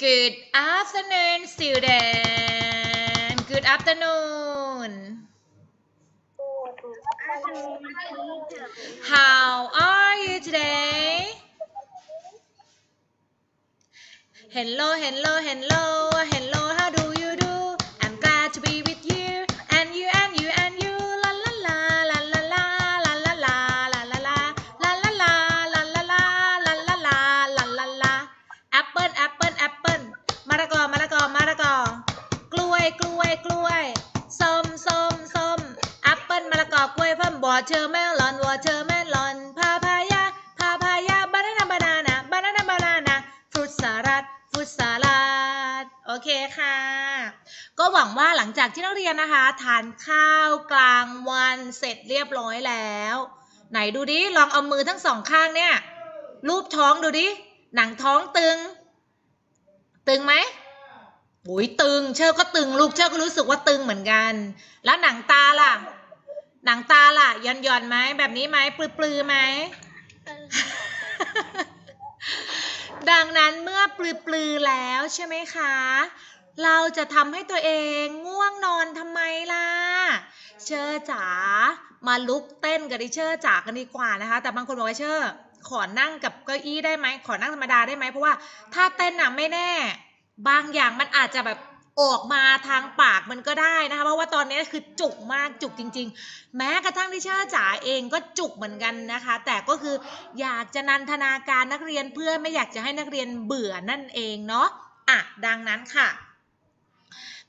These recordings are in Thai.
Good afternoon, student. Good afternoon. How are you today? Hello, hello, hello, hello. อนพาพายาพาพายาบานานาบานานาบานานาบานานาฟรุตสลัดฟรุตสลัด โอเคค่ะ ก็หวังว่าหลังจากที่นักเรียนนะคะ ทานข้าวกลางวันเสร็จเรียบร้อยแล้ว ไหนดูดิ ลองเอามือทั้งสองข้างเนี่ย รูปท้องดูดิ หนังท้องตึง ตึงไหมโอ้ยตึง เชอร์ก็ตึง ลูกเชอร์ก็รู้สึกว่าตึงเหมือนกัน แล้วหนังตาล่ะ หนังตาล่ะหย่อนหย่อนไหมแบบนี้ไหมปรือปรือไหมดังนั้นเมื่อปรือปรือแล้วใช่ไหมคะ เราจะทำให้ตัวเองง่วงนอนทำไมล่ะ เชอร์จ๋ามาลุกเต้นกับ teacher จ๋ากันดีกว่านะคะ แต่บางคนบอกว่าเชอร์ขอนั่งกับเก้าอี้ได้ไหมขอนั่งธรรมดาได้ไหมเพราะว่าถ้าเต้นน่ะไม่แน่ บางอย่างมันอาจจะแบบ ออกมาทางปากมันก็ได้นะคะ เพราะว่าตอนนี้คือจุกมากจุกจริง ๆ แม้กระทั่งดิเชอร์จ๋าเองก็จุกเหมือนกันนะคะ แต่ก็คืออยากจะนันทนาการนักเรียนเพื่อไม่อยากจะให้นักเรียนเบื่อนั่นเองเนาะอะดังนั้นค่ะ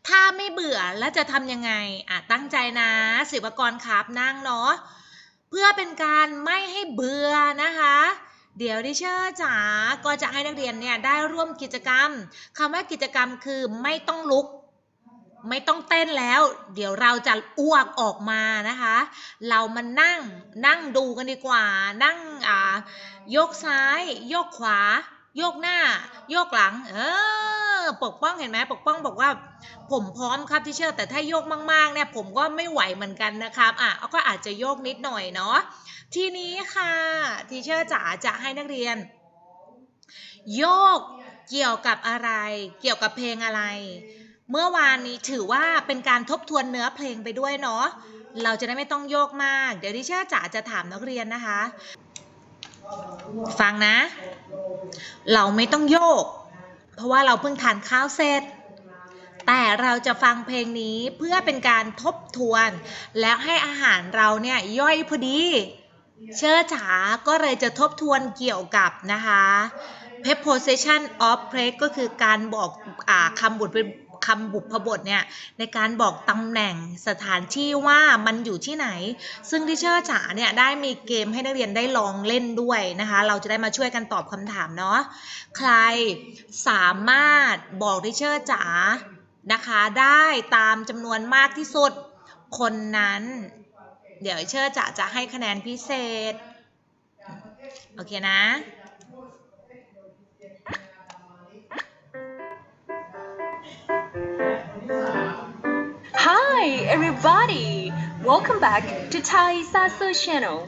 ถ้าไม่เบื่อแล้วจะทำยังไงอะตั้งใจนะศิวกรครับนั่งเนาะเพื่อเป็นการไม่ให้เบื่อนะคะ เดี๋ยวดิเชอร์จ๋าก็จะให้นักเรียนเนี่ยได้ร่วมกิจกรรมคำว่ากิจกรรมคือไม่ต้องลุก ไม่ต้องเต้นแล้ว เดี๋ยวเราจะอ้วกออกมานะคะ เรามานั่งนั่งดูกันดีกว่า นั่งอ่ายกซ้ายโยกขวา โยกหน้า โยกหลัง เออปกป้องเห็นไหมปกป้องบอกว่า ผมพร้อมครับที่เชื่อแต่ถ้าโยกมากๆเนี่ยผมก็ไม่ไหวเหมือนกันนะครับอะก็อาจจะโยกนิดหน่อยเนาะ ทีนี้ค่ะทีเชอร์จ๋าจะให้นักเรียน โยกเกี่ยวกับอะไร เกี่ยวกับเพลงอะไร เมื่อวานนี้ถือว่าเป็นการทบทวนเนื้อเพลงไปด้วยเนาะเราจะได้ไม่ต้องโยกมาก เดี๋ยวดิเชอร์จ๋าจะถามนักเรียนนะคะ ฟังนะ เราไม่ต้องโยก เพราะว่าเราเพิ่งทานข้าวเสร็จแต่เราจะฟังเพลงนี้เพื่อเป็นการทบทวน และให้อาหารเราเนี่ยย่อยพอดี เชื่อจ๋าก็เลยจะทบทวนเกี่ยวกับนะคะ preposition of place ก็คือการบอกอคำบุตรเป็นคำบุพบทเนี่ยในการบอกตำแหน่งสถานที่ว่ามันอยู่ที่ไหน ซึ่งที่เชื่อจ๋าเนี่ยได้มีเกมให้นักเรียนได้ลองเล่นด้วยนะคะ เราจะได้มาช่วยกันตอบคำถามเนาะใครสามารถบอกที่เชื่อจ๋านะคะ ได้ตามจำนวนมากที่สุดคนนั้น เดี๋ยวเชื่อจะจะให้คะแนนพิเศษ โอเคนะ Hi everybody! Welcome back to Thai Sasu channel.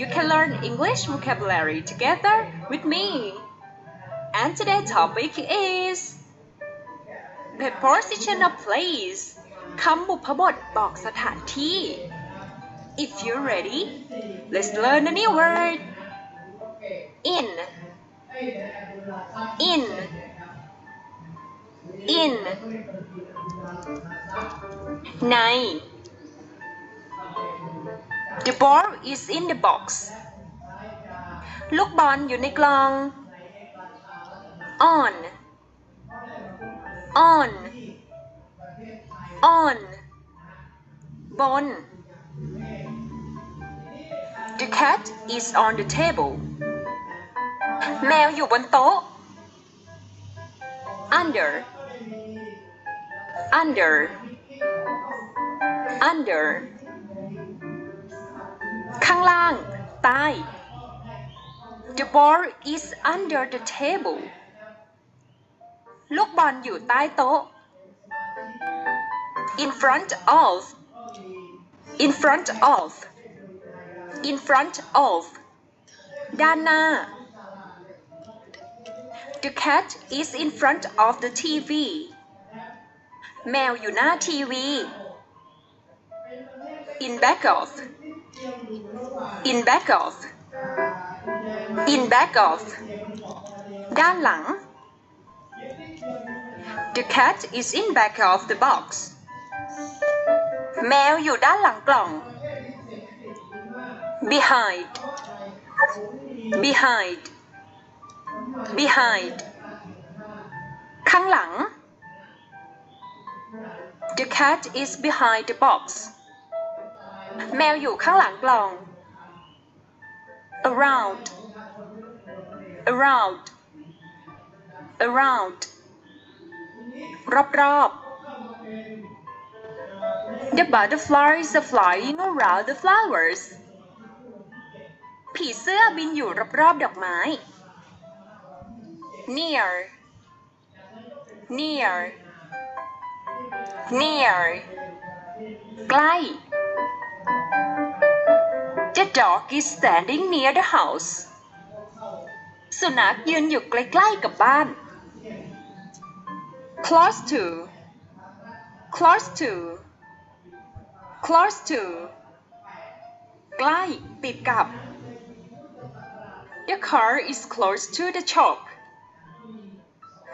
You can learn English vocabulary together with me. And today's topic is preposition of place คำบุพบทบอกสถานที่ If you're ready, let's learn a new word. In In In ใน The ball is in the box ลูกบอลอยู่ในกล่อง on on on บน The cat is on the table แมวอยู่บนโต๊ะ under under under ข้างล่าง ใต้ The ball is under the table ลูกบอลอยู่ใต้โต๊ะ in front of in front of in front of ด้านหน้า The cat is in front of the TV แมวอยู่หน้าทีวี In back of In back of In back of ด้านหลัง The cat is in back of the box แมวอยู่ด้านหลังกล่อง Behind Behind Behind ข้างหลัง The cat is behind the box แมวอยู่ข้างหลังกล่อง Around Around Around รอบๆ The butterflies are flying around the flowers ผีเสื้อบินอยู่รอบๆดอกไม้ Near Near Near ใกล้ The dog is standing near the house สุนัขยืนอยู่ใกล้ๆกับบ้าน Close to Close to Close to ใกล้ติดกับ The car is close to the shop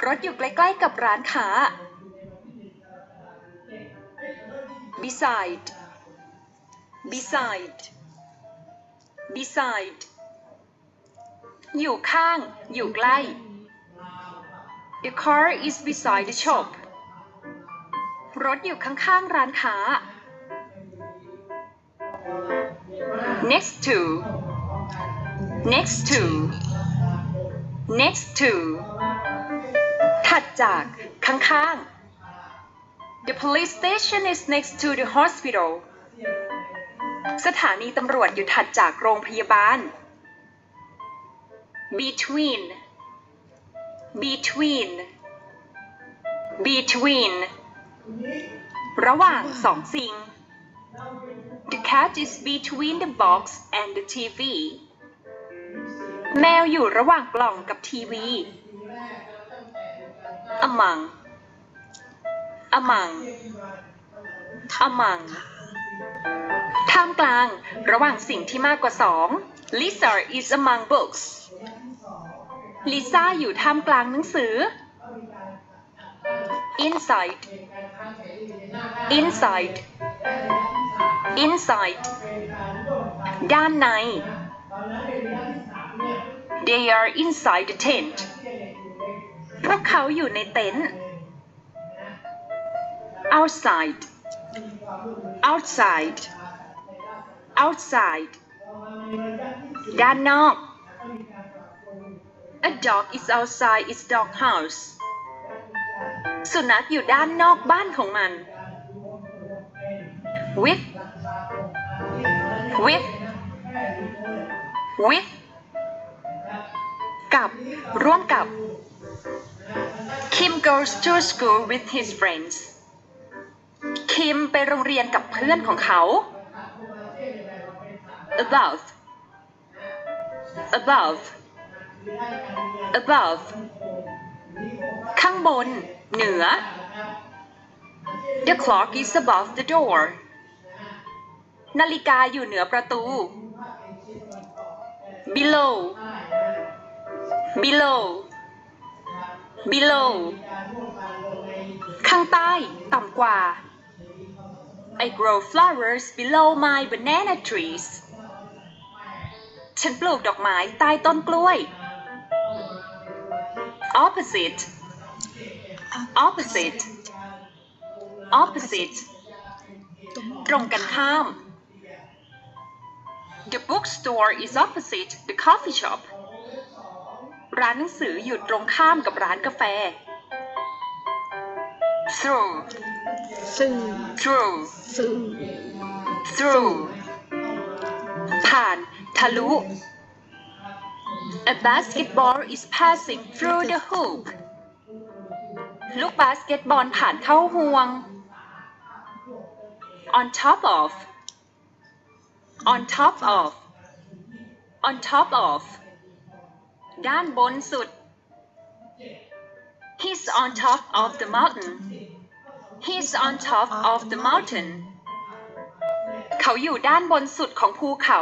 รถอยู่ใกล้ๆกับร้านค้า Beside Beside Beside อยู่ข้าง อยู่ใกล้ The car is beside the shop รถอยู่ข้างๆร้านค้า Next to Next to Next to ถัดจากข้างๆ The police station is next to the hospital สถานีตำรวจอยู่ถัดจากโรงพยาบาล Between Between Between ระหว่างสองสิ่ง The cat is between the box and the TV แมวอยู่ระหว่างกล่องกับทีวี among among among ท่ามกลาง ระหว่างสิ่งที่มากกว่าสอง Lisa is among books ลิซ่าอยู่ท่ามกลางหนังสือ inside inside inside ด้านใน they are inside the tent พวกเขาอยู่ในเต็นท์ outside outside outside ด้านนอก A dog is outside its dog house สุนัขอยู่ด้านนอกบ้านของมัน with with with กับ ร่วมกับ Kim goes to school with his friends คิมไปโรงเรียนกับเพื่อนของเขา above above above ข้างบน เหนือ The clock is above the door นาฬิกาอยู่เหนือประตู below below below ข้างใต้ ต่ำกว่า I grow flowers below my banana trees ฉันปลูกดอกไม้ใต้ต้นกล้วย opposite opposite opposite ตรงกันข้าม The bookstore is opposite the coffee shop ร้านหนังสืออยู่ตรงข้ามกับร้านกาแฟ through สื่อ through สื่อ through ผ่าน ทะลุ A basketball is passing through the hoop ลูกบาสเกตบอลผ่านเข้าห่วง on top of on top of on top of ด้านบนสุด He's on top of the mountain. He's on top of the mountain. เขาอยู่ด้านบนสุดของภูเขา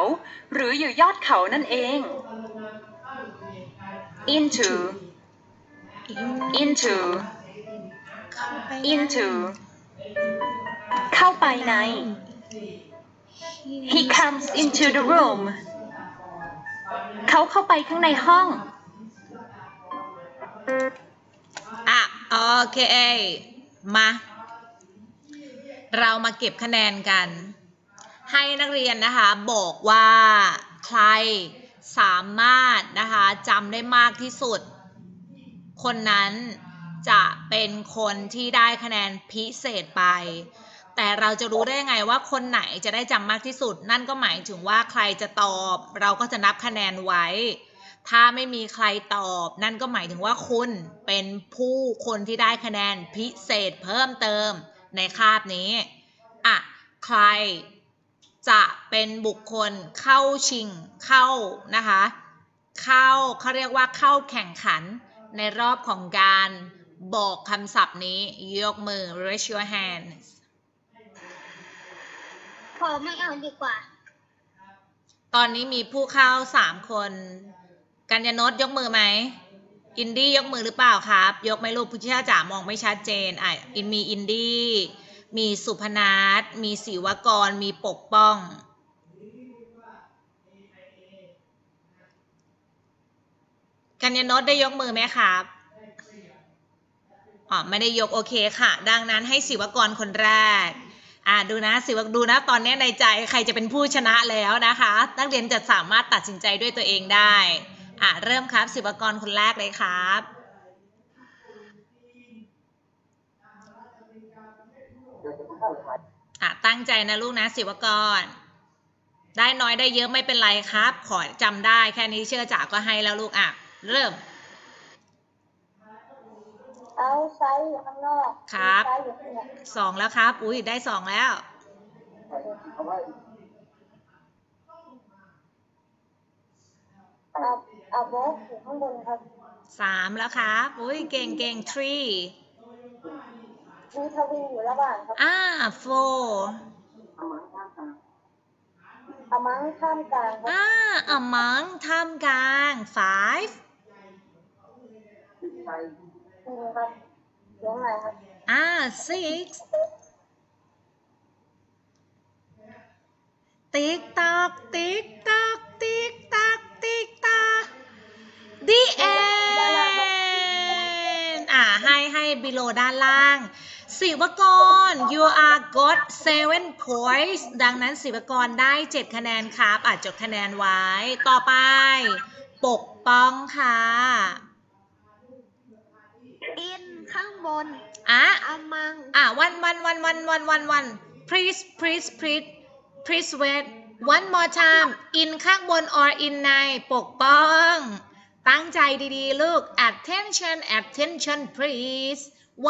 หรืออยู่ยอดเขานั่นเอง into into into เข้าไปใน he comes into the room เขาเข้าไปข้างในห้อง อะ โอเค มา เรามาเก็บคะแนนกัน ให้นักเรียนนะคะ บอกว่าใครสามารถนะคะจำได้มากที่สุด คนนั้นจะเป็นคนที่ได้คะแนนพิเศษไป แต่เราจะรู้ได้ยังไงว่าคนไหนจะได้จำมากที่สุด นั่นก็หมายถึงว่าใครจะตอบ เราก็จะนับคะแนนไว้ ถ้าไม่มีใครตอบ นั่นก็หมายถึงว่าคุณเป็นผู้คนที่ได้คะแนนพิเศษเพิ่มเติมในคาบนี้อะใครจะเป็นบุคคลเข้าชิงเข้านะคะ เข้าเขาเรียกว่าเข้าแข่งขันในรอบของการบอกคำศัพท์นี้ยกมือ raise your hands อไม่เอาดีกว่า ตอนนี้มีผู้เข้าสามคน กัญญนศยกมือไหม อินดี้ยกมือหรือเปล่าครับ ยกไหมลูกผู้ช่าจ๋ามองไม่ชัดเจนอะอินมีอินดี้ มีสุพนัทมีศิวกร มีปกป้องกัญญนศได้ยกมือไหมครับอ๋อไม่ได้ยกโอเคค่ะ ดังนั้นให้ศิวกรคนแรก อ่าดูนะศิวดูนะตอนนี้ในใจใครจะเป็นผู้ชนะแล้วนะคะ นักเรียนจะสามารถตัดสินใจด้วยตัวเองได้อ่าเริ่มครับศิวกรคนแรกเลยครับ อะตั้งใจนะลูกนะศิวกร ได้น้อยได้เยอะไม่เป็นไรครับ ขอจำได้แค่นี้เชื่อจ๋าก็ให้แล้วลูกอะ เริ่ม เอาไซส์อยู่ข้างนอกครับ ไซส์อยู่ข้างในสองแล้วครับ อุ้ยได้สองแล้ว เอา above อยู่ข้างบนครับสามแล้วครับ อุ้ยเก่งเก่ง three between อยู่ระหว่างครับอ่า four among ท่ามกลางครับอ่า among ท่ามกลาง five จริง ครับเสียงไหนครับอ่า six tick tock tick tock tick tock tick tock the end อ่าให้ให้ below ด้านล่างศิวกร you are got seven points ดังนั้นศิวกรได้ 7 คะแนนครับอาจจดคะแนนไว้ ต่อไป ปกป้องค่ะ อินข้างบนอะอามังอะ one one one one one one one please please please please wait one more time in ข้างบน or in ในปกป้อง ตั้งใจดีๆ ลูก attention attention please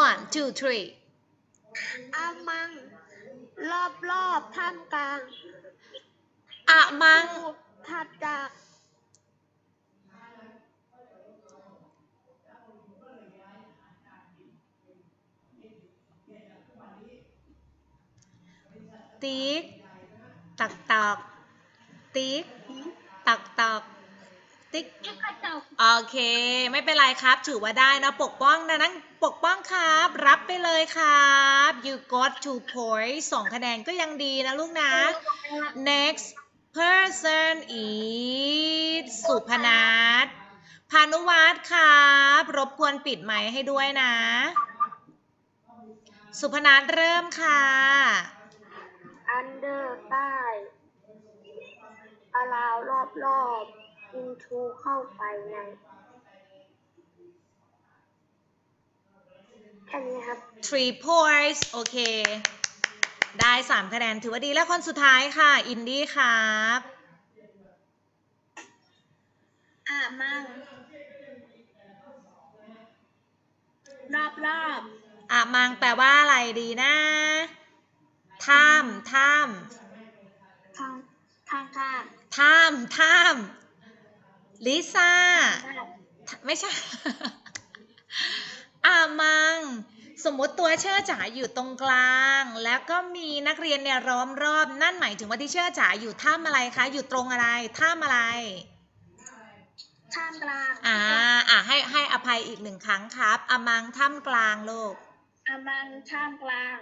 one two three อามัง รอบรอบๆท่ามกลางอะมังถัดจาก ติ๊กตักตักติ๊กตักตักติ๊กโอเค ไม่เป็นไรครับ ถือว่าได้นะ ปกป้องดังนั้นปกป้องครับ รับไปเลยครับ you got two points สองคะแนนก็ยังดีนะลูกนะ next person is สุพนัทพานุวัฒน์ครับ รบกวนปิดไมค์ให้ด้วยนะ สุพนัทเริ่มค่ะ อันเดอร์ใต้อาราวรอบรอบอินทูเข้าไปในแค่นี้ครับ three points โอเค ได้สามคะแนน ถือว่าดีแล้วคนสุดท้ายค่ะ อินดี้ครับอามังรอบรอบอะมังแปลว่าอะไรดีนะ ท่ามท่ามข้างข้างข้างท่ามท่ามลิซ่า ไม่ใช่อ่ามัง สมมุติตัวเชอร์จ๋าอยู่ตรงกลาง แล้วก็มีนักเรียนเนี่ยล้อมรอบ นั่นหมายถึงว่าที่เชอร์จ๋าอยู่ท่ามอะไรคะ อยู่ตรงอะไร ท่ามอะไรท่ามกลาง อ่า อ่าให้ให้อภัยอีกหนึ่งครั้งครับ อามังท่ามกลางลูกอามังท่ามกลาง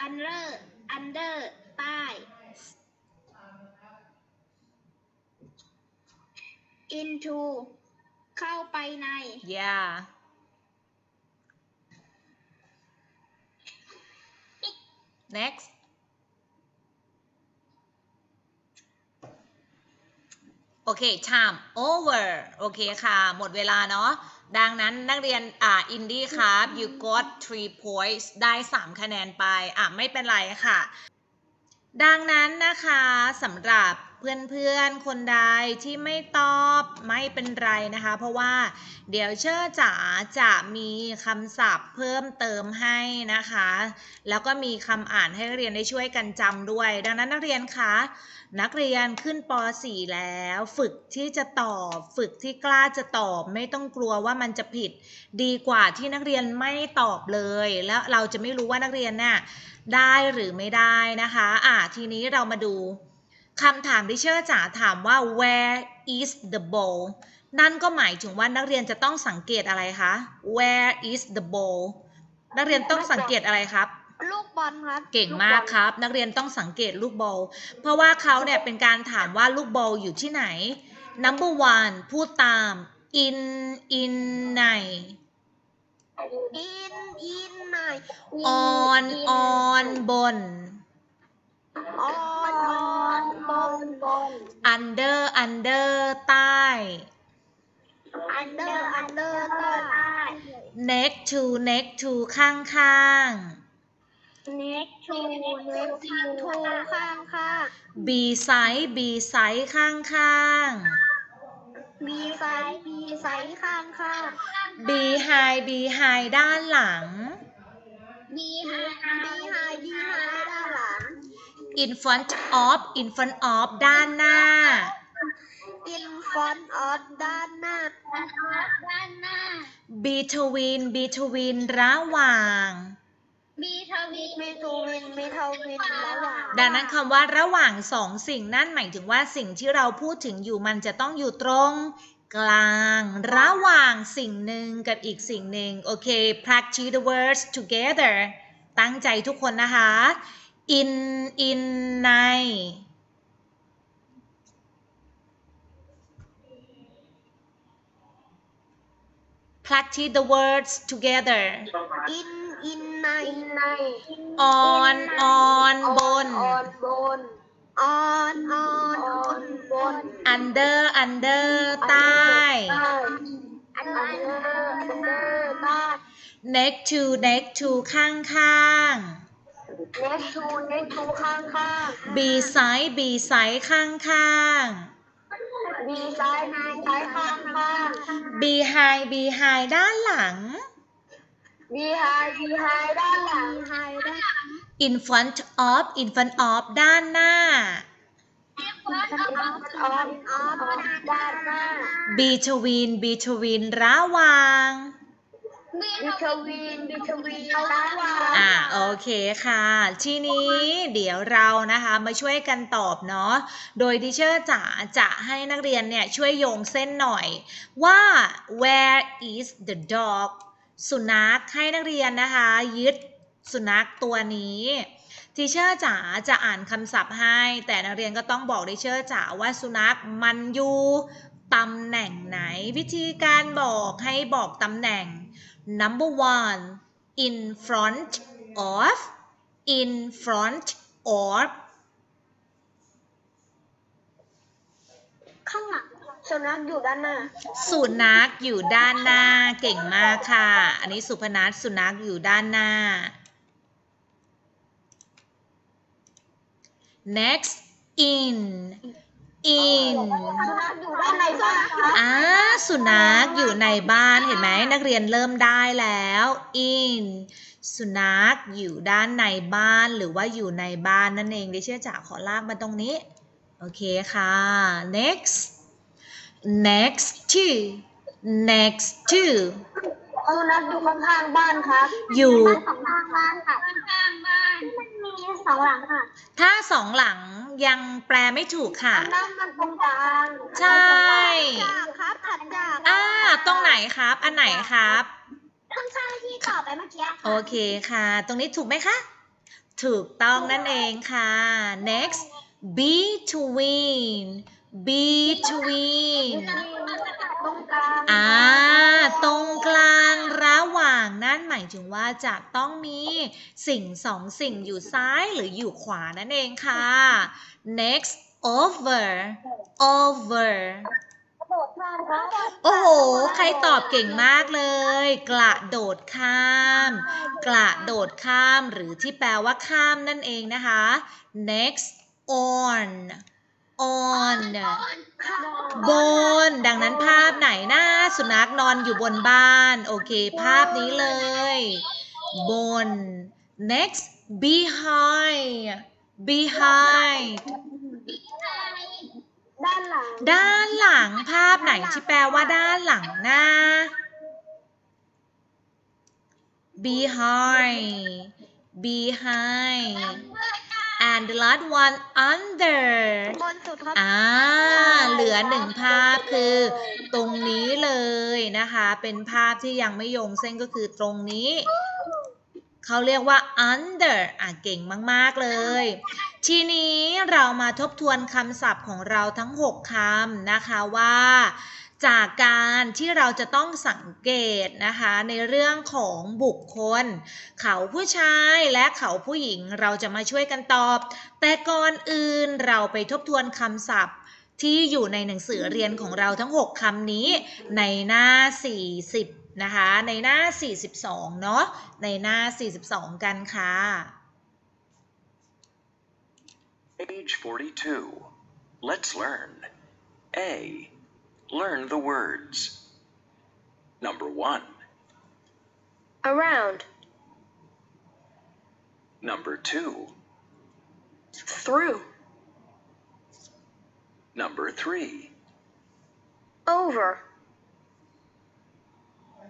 under under ใต้ into เข้าไปใน yeah next โอเค time over โอเคค่ะ หมดเวลาเนาะ ดังนั้นนักเรียนอ่าอินดี้ครับ you got three points ได้ 3 คะแนนไป อะ ไม่เป็นไรค่ะ ดังนั้นนะคะสำหรับ เพื่อนๆ คนใดที่ไม่ตอบไม่เป็นไรนะคะ เพราะว่าเดี๋ยวเชื่อจ๋าจะมีคำศัพท์เพิ่มเติมให้นะคะ แล้วก็มีคำอ่านให้นักเรียนได้ช่วยกันจำด้วย ดังนั้นนักเรียนคะนักเรียนขึ้นป .4 แล้ว ฝึกที่จะตอบ ฝึกที่กล้าจะตอบ ไม่ต้องกลัวว่ามันจะผิด ดีกว่าที่นักเรียนไม่ตอบเลย แล้วเราจะไม่รู้ว่านักเรียนน่ะได้หรือไม่ได้นะคะ อะทีนี้เรามาดู คำถามที่เชื่อจ๋าถามว่า where is the ball นั่นก็หมายถึงว่านักเรียนจะต้องสังเกตอะไรคะ where is the ball นักเรียนต้องสังเกตอะไรครับ ลูกบอลครับ เก่งมากครับ นักเรียนต้องสังเกตลูกบอล เพราะว่าเขาเนี่ยเป็นการถามว่าลูกบอลอยู่ที่ไหน number one พูดตาม in in ใน in in ใน on on บน on on บนบน under under ใต้ under un der ใต้ next to next to ข้างข้าง next to next to ข้างข้าง beside beside ข้างข้าง beside beside ข้างข้าง behind behind ด้านหลัง บีไฮบีไฮบีไฮด้านหลัง in front of in front of ด้านหน้า in front of ด้านหน้า ด้านหน้า between between ระหว่าง between between between ระหว่าง ดังนั้นคำว่าระหว่างสองสิ่งนั่นหมายถึงว่าสิ่งที่เราพูดถึงอยู่มันจะต้องอยู่ตรง กลางระหว่างสิ่งหนึ่งกับอีกสิ่งหนึ่งโอเค practice the words together ตั้งใจทุกคนนะคะ in in ใน practice the words together in in ในใน on on บนออนบนออนออนบนบน under under ใต้ under under ใต้ next to next to ข้างข้าง next to next to ข้างข้าง beside beside ข้างข้าง beside beside ข้างข้าง behind behind ด้านหลังบีไฮบีไฮด้านหลังไฮด้านหลัง in front of in front of ด้านหน้าออนออนด้านหน้า between between ระหว่าง be tween between ระหว่างอ่าโอเคค่ะ ทีนี้เดี๋ยวเรานะคะมาช่วยกันตอบเนาะโดย teacher จ๋าจะให้นักเรียนเนี่ยช่วยโยงเส้นหน่อยว่า where is the dog สุนัขให้นักเรียนนะคะ ยึดสุนัขตัวนี้ teacher จ๋าจะอ่านคำศัพท์ให้ แต่นักเรียนก็ต้องบอก teacher จ๋าว่าสุนัขมันอยู่ตำแหน่งไหน วิธีการบอกให้บอกตำแหน่ง number one in front of in front of ข้างหลังสุนัขอยู่ด้านหน้า สุนัขอยู่ด้านหน้า เก่งมากค่ะ อันนี้สุพนัทสุนัขอยู่ด้านหน้า next in in สุนัขอยู่ด้านในบ้านครับอ่าสุนัขอยู่ในบ้านเห็นไหมนักเรียนเริ่มได้แล้ว in สุนัขอยู่ด้านในบ้านหรือว่าอยู่ในบ้านนั่นเองดิเชื่อจ๋าขอลากมาตรงนี้ โอเคค่ะ next next to next to สุนัขอยู่ข้างๆบ้านครับอยู่บ้านของข้างบ้านค่ะข้างบ้าน มันมีสองหลังค่ะถ้าสองหลังยังแปลไม่ถูกค่ะ นั่นมันตรงกลางใช่จากครับถัดจากอ่าตรงไหนครับ อันไหนครับข้างๆที่ตอบไปเมื่อกี้โอเคค่ะ ตรงนี้ถูกไหมคะ ถูกต้องนั่นเองค่ะ next between between ตรงกลางอ่าตรงกลางระหว่างนั่นหมายถึงว่าจะต้องมีสิ่งสองสิ่งอยู่ซ้ายหรืออยู่ขวานั่นเองค่ะ next over over กระโดดข้ามครับโอ้โห ใครตอบเก่งมากเลย กระโดดข้าม กระโดดข้ามหรือที่แปลว่าข้ามนั่นเองนะคะ next on on บนดังนั้น ภาพไหนนะสุนัขนอนอยู่บนบ้าน โอเค ภาพนี้เลย บน next behind behind ด้านหลัง ด้านหลังภาพไหนที่แปลว่าด้านหลังนะ behind behind and the last one under บนสุดครับ อ่า เหลือหนึ่งภาพคือ ตรงนี้เลยนะคะ เป็นภาพที่ยังไม่โยงเส้นก็คือตรงนี้ เขาเรียกว่า under อะเก่งมาก ๆ เลย ทีนี้เรามาทบทวนคำศัพท์ของเราทั้ง 6คำนะคะว่า จากการที่เราจะต้องสังเกตนะคะในเรื่องของบุคคล เขาผู้ชายและเขาผู้หญิงเราจะมาช่วยกันตอบ แต่ก่อนอื่นเราไปทบทวนคำศัพท์ที่อยู่ในหนังสือเรียนของเราทั้ง 6คำนี้ในหน้า 40 นะคะ ในหน้า 42 เนาะในหน้า 42 กันค่ะ Page 42. Let's learn. A. Learn the words. Number 1. Around. Number 2. Through. Number 3. Over.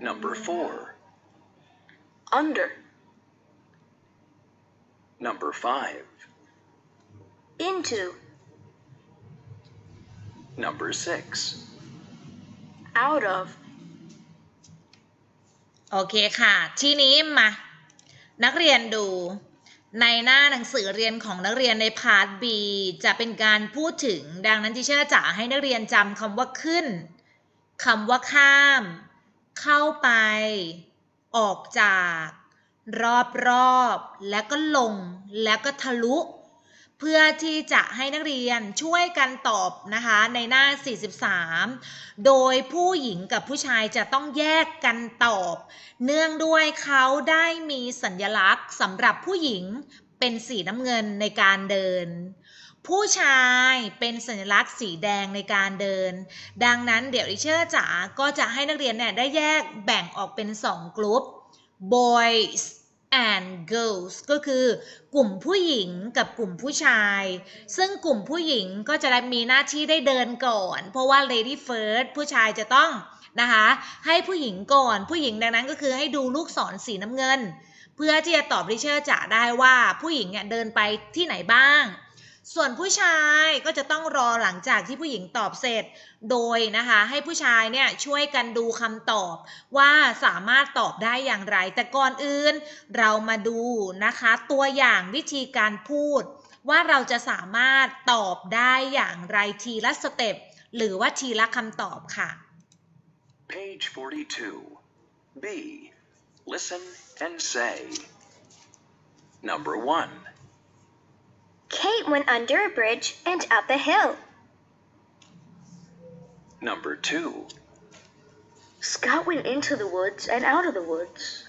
Number 4. Under. Number 5. Into. Number 6. Out of. โอเคค่ะ ทีนี้มา นักเรียนดูในหน้าหนังสือเรียนของนักเรียนในพาร์ท B จะเป็นการพูดถึงดังนั้นที่เชื่อจ๋าให้นักเรียนจำคำว่าขึ้นคำว่าข้าม เข้าไป ออกจาก รอบๆแล้วก็ลง แล้วก็ทะลุ เพื่อที่จะให้นักเรียนช่วยกันตอบนะคะในหน้า 43 โดยผู้หญิงกับผู้ชายจะต้องแยกกันตอบ เนื่องด้วยเขาได้มีสัญลักษณ์สำหรับผู้หญิงเป็นสีน้ำเงินในการเดิน ผู้ชายเป็นสัญลักษณ์สีแดงในการเดิน ดังนั้นเดี๋ยวดิเชอร์จ๋าก็จะให้นักเรียนเนี่ยได้แยกแบ่งออกเป็น 2 กลุ่ม boys and girls ก็คือกลุ่มผู้หญิงกับกลุ่มผู้ชาย ซึ่งกลุ่มผู้หญิงก็จะได้มีหน้าที่ได้เดินก่อน เพราะว่า lady first ผู้ชายจะต้องนะคะให้ผู้หญิงก่อนผู้หญิงดังนั้นก็คือให้ดูลูกศรสีน้ำเงิน เพื่อที่จะตอบริเชอร์จ๋าได้ว่าผู้หญิงเนี่ยเดินไปที่ไหนบ้าง ส่วนผู้ชายก็จะต้องรอหลังจากที่ผู้หญิงตอบเสร็จ โดยนะคะให้ผู้ชายเนี่ยช่วยกันดูคำตอบว่าสามารถตอบได้อย่างไร แต่ก่อนอื่นเรามาดูนะคะตัวอย่างวิธีการพูด ว่าเราจะสามารถตอบได้อย่างไรทีละสเต็ปหรือว่าทีละคำตอบค่ะ Page 42. B. Listen and say. Number 1. Kate went under a bridge and up a hill. Number 2. Scott went into the woods and out of the woods.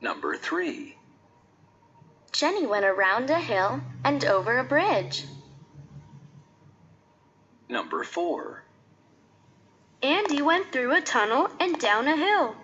Number 3. Jenny went around a hill and over a bridge. Number 4. Andy went through a tunnel and down a hill.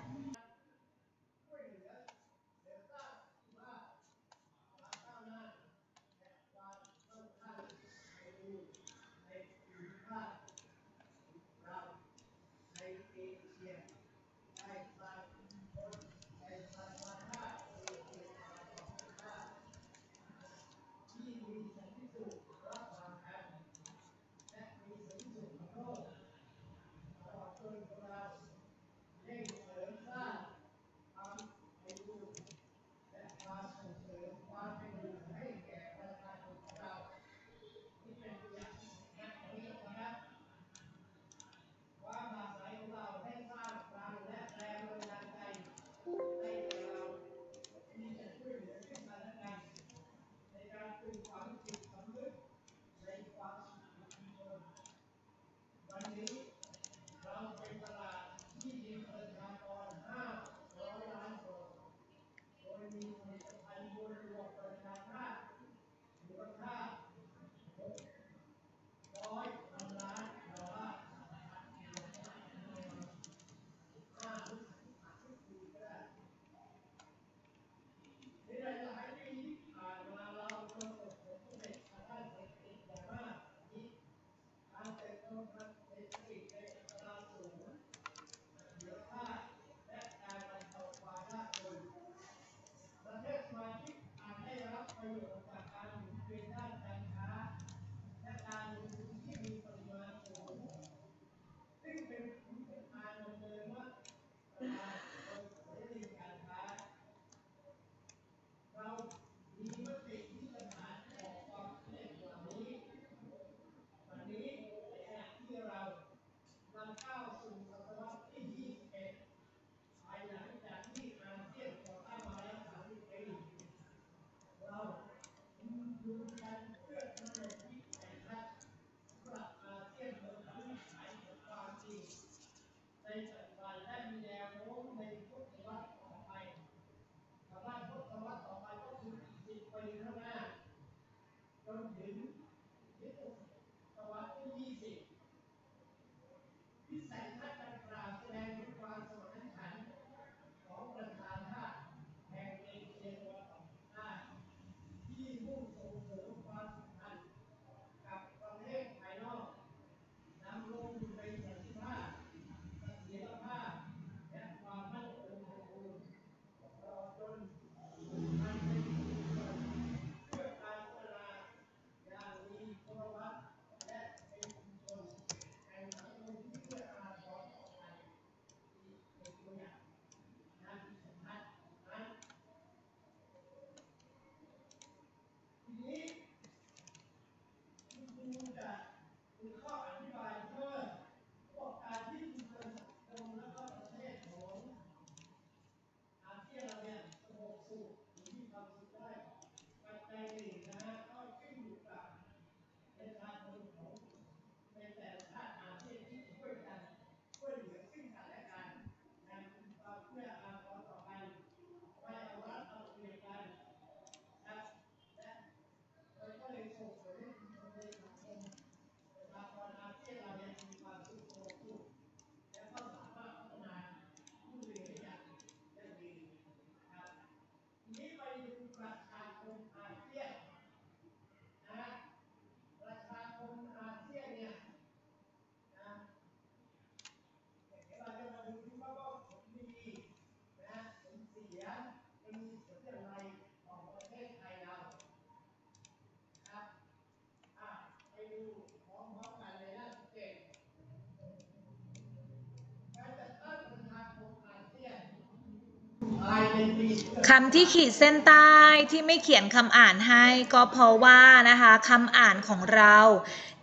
คำที่ขีดเส้นใต้ที่ไม่เขียนคำอ่านให้ก็เพราะว่านะคะคำอ่านของเรา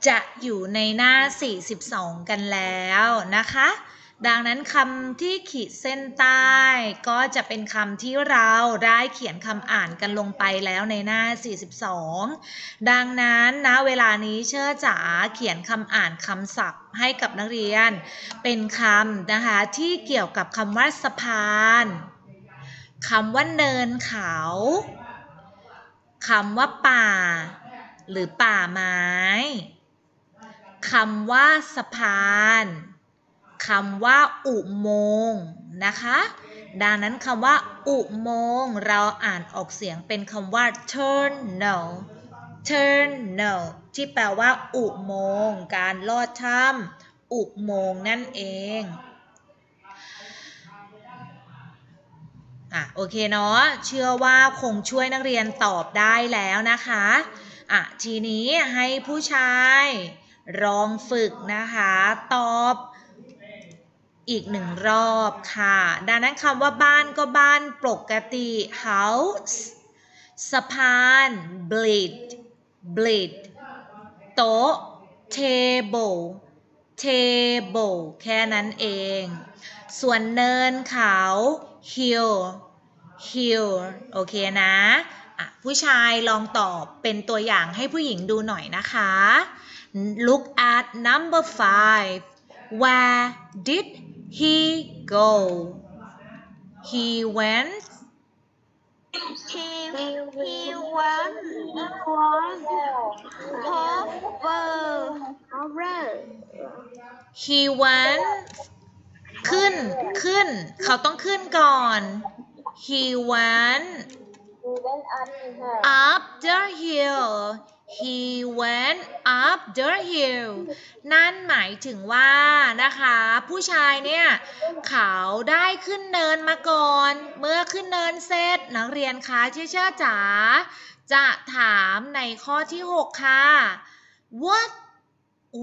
จะอยู่ในหน้า 42 กันแล้วนะคะ ดังนั้นคำที่ขีดเส้นใต้ ก็จะเป็นคำที่เราได้เขียนคำอ่านกันลงไปแล้วในหน้า 42 ดังนั้นนะเวลานี้เชื่อจ๋าเขียนคำอ่านคำศัพท์ให้กับนักเรียน เป็นคำนะคะที่เกี่ยวกับคำว่าสะพาน คำว่าเนินเขาคำว่าป่า หรือป่าไม้คำว่าสะพานคำว่าอุโมงค์นะคะ ดังนั้นคำว่าอุโมงค์เราอ่านออกเสียงเป็นคำว่า tunnel tunnel ที่แปลว่าอุโมงค์การลอดถ้ำอุโมงค์นั่นเอง อะโอเคเนาะเชื่อว่าคงช่วยนักเรียนตอบได้แล้วนะคะอะทีนี้ให้ผู้ชายลองฝึกนะคะ ตอบอีกหนึ่งรอบค่ะ ดังนั้นคำว่าบ้านก็บ้านปกติ house สะพาน bleed bleed โต๊ะ table table แค่นั้นเอง ส่วนเนินเขา hill hill โอเคนะอะผู้ชายลองตอบเป็นตัวอย่างให้ผู้หญิงดูหน่อยนะคะ Look at number five Where did he go He went He he won was over over he went ขึ้น ขึ้น เขาต้องขึ้นก่อน he went up her up the hill he went up the hill นั่นหมายถึงว่านะคะ ผู้ชายเนี่ย เขาได้ขึ้นเนินมาก่อน เมื่อขึ้นเนินเสร็จนักเรียนคะเชื่อเชื่อจ๋าจะถามในข้อที่ 6 ค่ะ what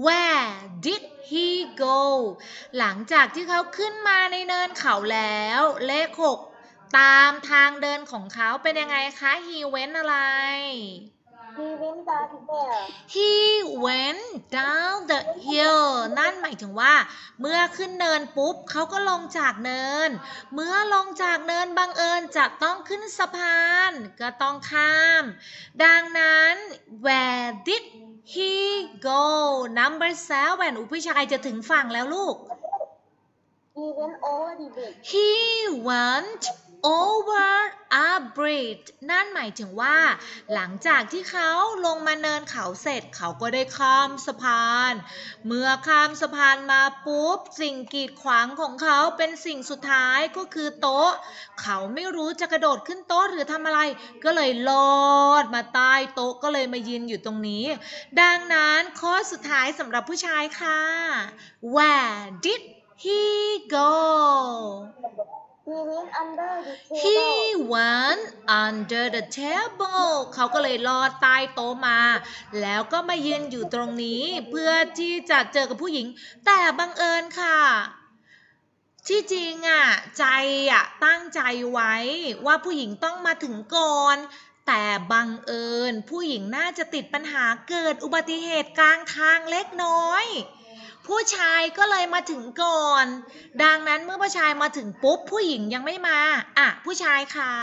where did he go หลังจากที่เขาขึ้นมาในเนินเขาแล้ว เลข6ตามทางเดินของเขาเป็นยังไงคะ he went อะไร he went down there he went down the hill นั่นหมายถึงว่า เมื่อขึ้นเนินปุ๊บเขาก็ลงจากเนิน เมื่อลงจากเนินบังเอิญจะต้องขึ้นสะพาน ก็ต้องข้าม ดังนั้น where did he go number seven อุยผู้ชายจะถึงฝั่งแล้วลูก he went over the bridge He went over a bridge นั่นหมายถึงว่า หลังจากที่เขาลงมาเนินเขาเสร็จเขาก็ได้ข้ามสะพาน เมื่อข้ามสะพานมาปุ๊บ สิ่งกีดขวางของเขาเป็นสิ่งสุดท้ายก็คือโต๊ะ เขาไม่รู้จะกระโดดขึ้นโต๊ะหรือทำอะไร ก็เลยลอดมาใต้โต๊ะก็เลยมายืนอยู่ตรงนี้ ดังนั้นข้อสุดท้ายสำหรับผู้ชายค่ะ Where did he go went under the table He went under the table เขาก็เลยลอดใต้โต๊ะมา แล้วก็มายืนอยู่ตรงนี้ เพื่อที่จะเจอกับผู้หญิง แต่บังเอิญค่ะที่จริงอะใจอะตั้งใจไว้ว่าผู้หญิงต้องมาถึงก่อน แต่บังเอิญผู้หญิงน่าจะติดปัญหาเกิดอุบัติเหตุกลางทางเล็กน้อย ผู้ชายก็เลยมาถึงก่อน ดังนั้นเมื่อผู้ชายมาถึงปุ๊บผู้หญิงยังไม่มา อะ ผู้ชายคะ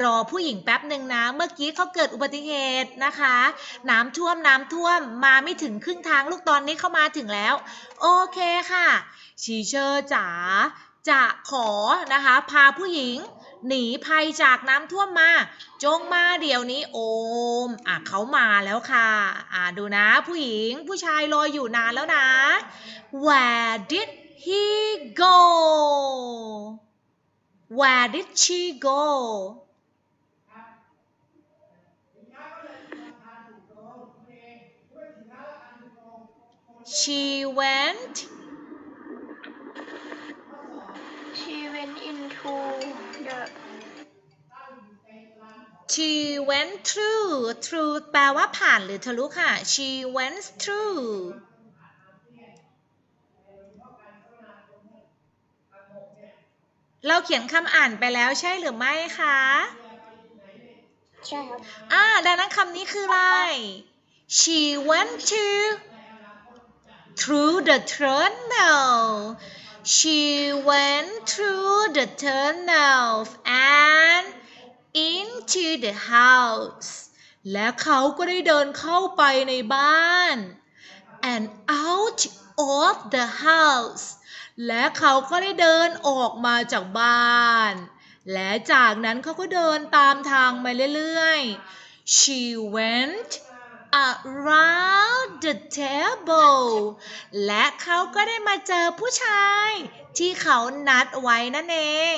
รอผู้หญิงแป๊บหนึ่งนะ เมื่อกี้เขาเกิดอุบัติเหตุนะคะ น้ำท่วมน้ำท่วมมาไม่ถึงครึ่งทางลูกตอนนี้เข้ามาถึงแล้ว โอเคค่ะชีเชอร์จ๋าจะขอนะคะ พาผู้หญิง หนีภัยจากน้ำท่วมมา จงมาเดี๋ยวนี้โอม อะเขามาแล้วค่ะ อะดูนะ ผู้หญิงผู้ชายรออยู่นานแล้วนะ Where did he go Where did she go She went she went into She went through through แปลว่าผ่านหรือทะลุค่ะ She went through เราเขียนคำอ่านไปแล้วใช่หรือไม่คะ ใช่ครับ อ่า ดังนั้นคำนี้คืออะไร She went to through the tunnel She went through the tunnel and into the house และเขาก็ได้เดินเข้าไปในบ้าน and out of the house และเขาก็ได้เดินออกมาจากบ้าน และจากนั้นเขาก็เดินตามทางมาเรื่อยๆ she went around the table และเขาก็ได้มาเจอผู้ชาย ที่เขานัดไว้นั่นเอง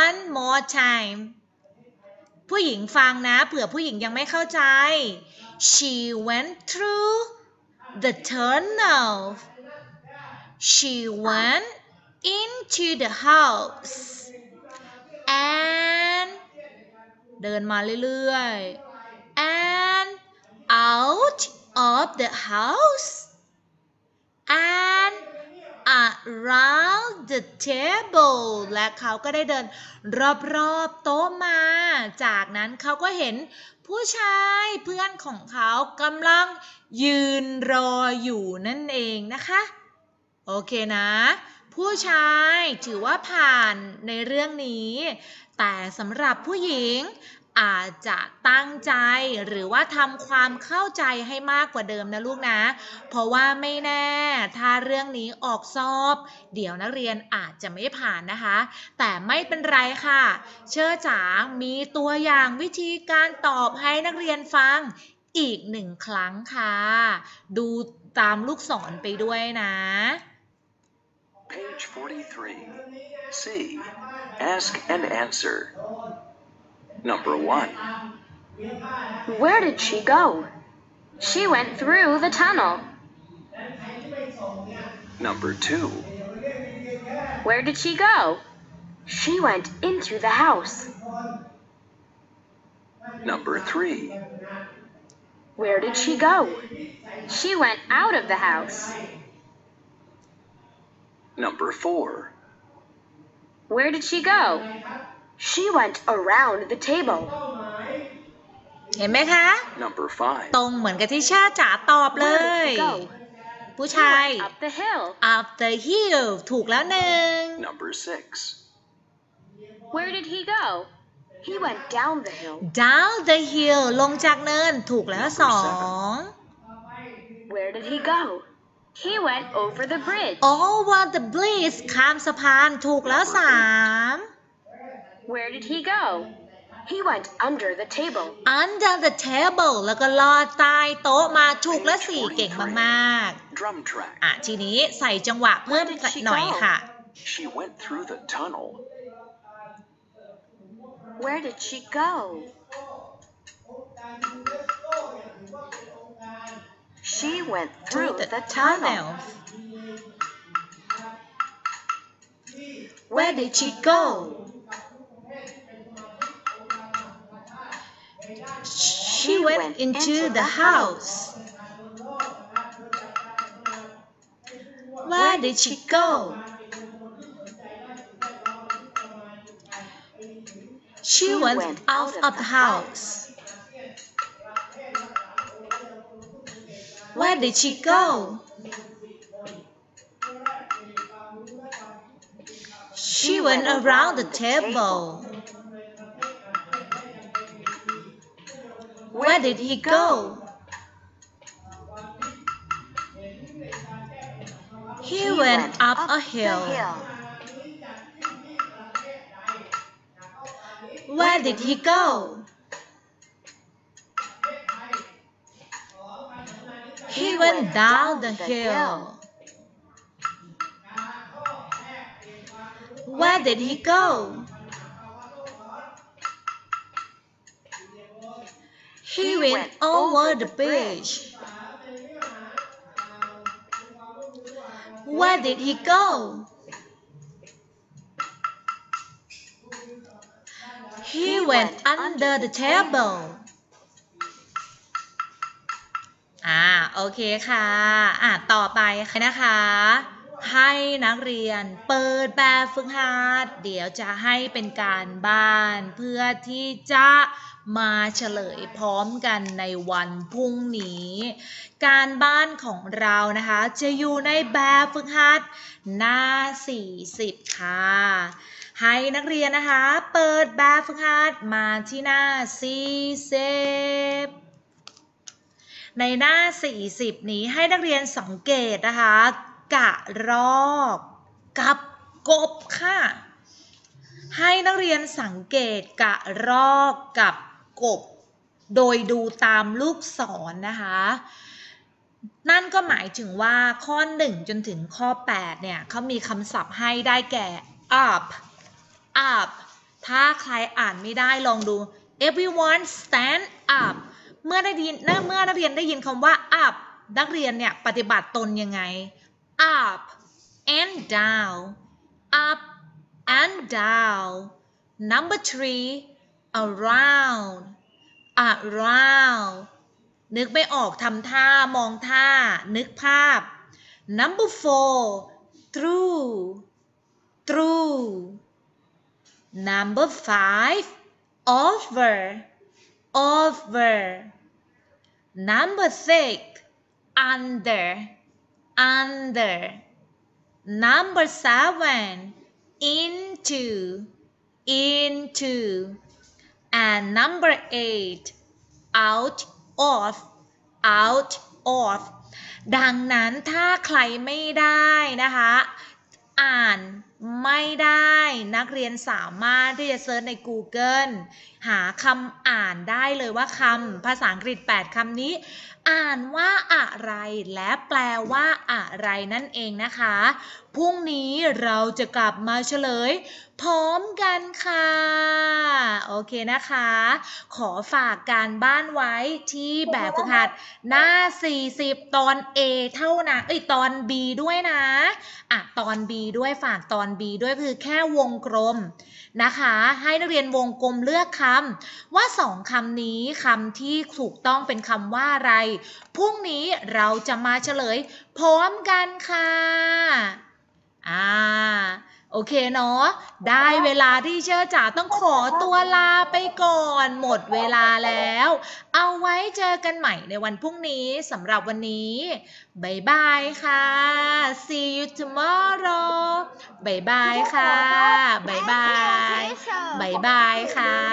one more time ผู้หญิงฟังนะเผื่อผู้หญิงยังไม่เข้าใจ she went through the tunnel she went into the house and เดินมาเรื่อยๆ and out of the house and around the table และเขาก็ได้เดิน รอบๆโต๊ะมา จากนั้นเขาก็เห็นผู้ชายเพื่อนของเขากำลังยืนรออยู่นั่นเองนะคะ โอเคนะ ผู้ชายถือว่าผ่านในเรื่องนี้ แต่สำหรับผู้หญิง อาจจะตั้งใจหรือว่าทำความเข้าใจให้มากกว่าเดิมนะลูกนะ เพราะว่าไม่แน่ ถ้าเรื่องนี้ออกสอบ เดี๋ยวนักเรียนอาจจะไม่ผ่านนะคะ แต่ไม่เป็นไรค่ะ เชื่อจ๋ามีตัวอย่างวิธีการตอบให้นักเรียนฟังอีกหนึ่งครั้งค่ะ ดูตามลูกศรไปด้วยนะ Page 43. C. Ask and answer. Number 1. Where did she go? She went through the tunnel. Number 2. Where did she go? She went into the house. Number 3. Where did she go? She went out of the house. Number 4. Where did she go? She went around the table. เห็นไหมคะ Number ตร 5. งเหมือนกับที่ชาจ๋าตอบเล Where ย did she go? ผู้ She ชาย went up the hill. up the hill ถูกแล้วหนึ่ง Number 6. Where did he go? He went down the hill. down the hill ลงจากเนิน ถูกแล้วสอง Where did he go? He went over the bridge. over the bridge ข้ามสะพาน ถูกแล้วสาม Where did he go? He went under the table. under the table แล้วก็ลอดใต้โต๊ะมา ถูกแล้วสี่เก่งมาก Drum track. ๆ อ่ะ ทีนี้ใส่จังหวะเพิ่มหน่อยค่ะ She went through the tunnel. Where did she go? She went through through the tunnel. Where did she go? She went into the house. Where did she go? She went out of the house. Where did she go? She went around the table. Where did he go? He went up a hill. Where did he go? He went down the hill. Where did he go? He went over the bridge. Where did he go? He went under the table. อ่า โอเคค่ะ อ่าต่อไปนะคะ ให้นักเรียนเปิดแบบฝึกหัด เดี๋ยวจะให้เป็นการบ้านเพื่อที่จะ มาเฉลยพร้อมกันในวันพรุ่งนี้ การบ้านของเรานะคะ จะอยู่ในแบบฝึกหัดหน้า 40 ค่ะ ให้นักเรียนนะคะ เปิดแบบฝึกหัดมาที่หน้า 40ในหน้า 40 นี้ให้นักเรียนสังเกตนะคะ กะรอกกับกบค่ะ ให้นักเรียนสังเกตกะรอกกับ กบ โดยดูตามลูกศรนนะคะ นั่นก็หมายถึงว่าข้อ 1 จนถึงข้อ 8 เนี่ยเขามีคำศัพท์ให้ได้แก่ up up ถ้าใครอ่านไม่ได้ลองดู everyone stand up เมื่อได้ยินเมื่อนักเรียนได้ยินคำว่า up นักเรียนเนี่ยปฏิบัติตนยังไง up and down up and down number three around around นึกไม่ออกทำท่ามองท่า นึกภาพ number four through through number five over over number six under under number seven into into and number eight out of out of ดังนั้นถ้าใครไม่ได้นะคะ อ่านไม่ได้นักเรียนสามารถที่จะเซิร์ชใน Google หาคำอ่านได้เลยว่าคำภาษาอังกฤษ 8คำนี้ อ่านว่าอะไรและแปลว่าอะไรนั่นเองนะคะ พรุ่งนี้เราจะกลับมาเฉลย พร้อมกันค่ะ โอเคนะคะ ขอฝากการบ้านไว้ที่แบบฝึกหัดหน้า 40 ตอน A เท่านะเอ้ยตอน B ด้วยนะอะตอน B ด้วยฝากตอน B ด้วยคือแค่วงกลมนะคะ ให้นักเรียนวงกลมเลือกคำว่าสองคำนี้คำที่ถูกต้องเป็นคำว่าอะไร พรุ่งนี้เราจะมาเฉลยพร้อมกันค่ะ อ่า โอเคเนาะได้เวลา teacher จ๋าต้องขอตัวลาไปก่อน หมดเวลาแล้ว เอาไว้เจอกันใหม่ในวันพรุ่งนี้สำหรับวันนี้ bye bye ค่ะ see you tomorrow bye bye ค่ะ bye bye bye bye ค่ะ